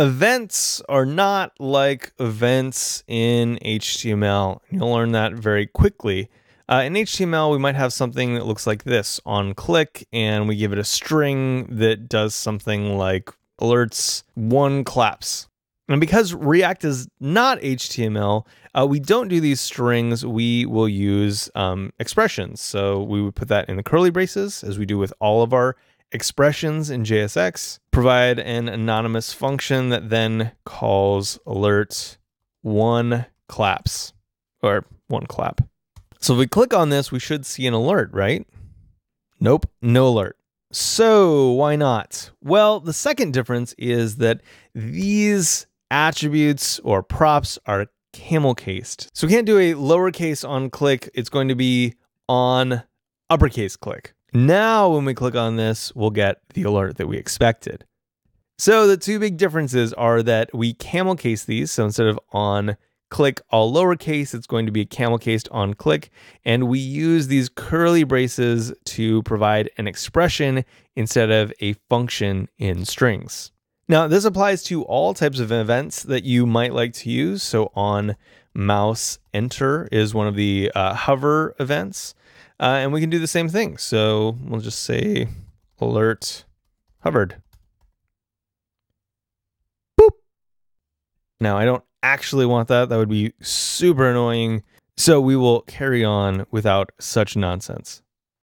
Events are not like events in HTML. You'll learn that very quickly. Uh, in HTML, we might have something that looks like this on click, and we give it a string that does something like alerts one claps. And because React is not HTML, uh, we don't do these strings. We will use um, expressions. So we would put that in the curly braces, as we do with all of our expressions in JSX, provide an anonymous function that then calls alert one claps or one clap. So if we click on this, we should see an alert, right? Nope, no alert. So why not? Well, the second difference is that these attributes or props are camel cased. So we can't do a lowercase on click. It's going to be on uppercase click. Now, when we click on this, we'll get the alert that we expected. So the two big differences are that we camel case these. So instead of on click all lowercase, it's going to be camel cased on click. And we use these curly braces to provide an expression instead of a function in strings. Now, this applies to all types of events that you might like to use. So on mouse enter is one of the uh, hover events. Uh, and we can do the same thing. So we'll just say alert hovered. Boop. Now I don't actually want that. That would be super annoying. So we will carry on without such nonsense.